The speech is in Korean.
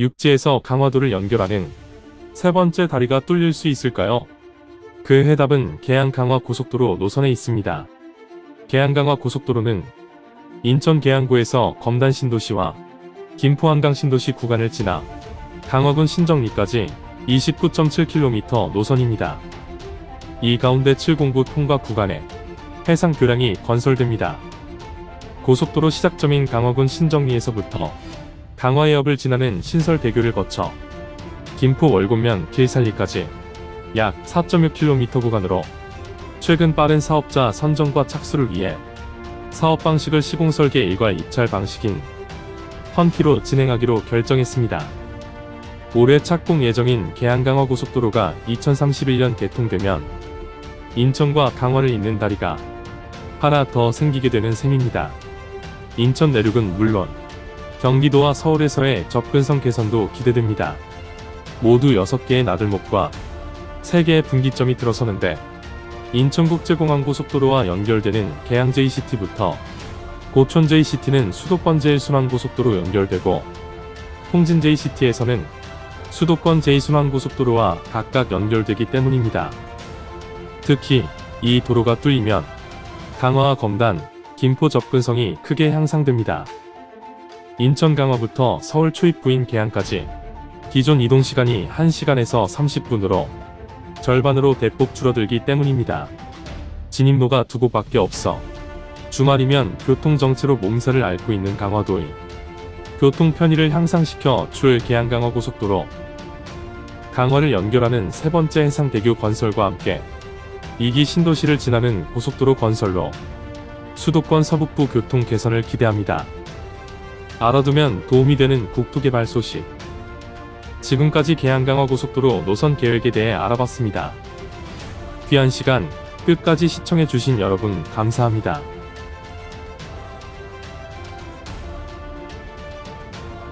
육지에서 강화도를 연결하는 세 번째 다리가 뚫릴 수 있을까요? 그 해답은 계양 강화 고속도로 노선에 있습니다. 계양 강화 고속도로는 인천 계양구에서 검단 신도시와 김포 한강 신도시 구간을 지나 강화군 신정리까지 29.7km 노선입니다. 이 가운데 709 통과 구간에 해상 교량이 건설됩니다. 고속도로 시작점인 강화군 신정리에서부터 강화해협을 지나는 신설대교를 거쳐 김포 월곡면 길살리까지 약 4.6km 구간으로 최근 빠른 사업자 선정과 착수를 위해 사업 방식을 시공설계 일괄 입찰 방식인 턴키로 진행하기로 결정했습니다. 올해 착공 예정인 계양강화 고속도로가 2031년 개통되면 인천과 강화를 잇는 다리가 하나 더 생기게 되는 셈입니다. 인천 내륙은 물론 경기도와 서울에서의 접근성 개선도 기대됩니다. 모두 6개의 나들목과 3개의 분기점이 들어서는데 인천국제공항 고속도로와 연결되는 계양 JCT부터 고촌 JCT는 수도권 제1순환고속도로 연결되고 통진 JCT에서는 수도권 제2순환고속도로와 각각 연결되기 때문입니다. 특히 이 도로가 뚫리면 강화와 검단, 김포 접근성이 크게 향상됩니다. 인천 강화부터 서울 초입부인 계양까지 기존 이동 시간이 1시간에서 30분으로 절반으로 대폭 줄어들기 때문입니다. 진입로가 두 곳밖에 없어 주말이면 교통정체로 몸살을 앓고 있는 강화도의 교통 편의를 향상시켜 줄 계양강화 고속도로 강화를 연결하는 세 번째 해상대교 건설과 함께 2기 신도시를 지나는 고속도로 건설로 수도권 서북부 교통 개선을 기대합니다. 알아두면 도움이 되는 국토개발 소식 지금까지 계양강화 고속도로 노선 계획에 대해 알아봤습니다. 귀한 시간 끝까지 시청해주신 여러분 감사합니다.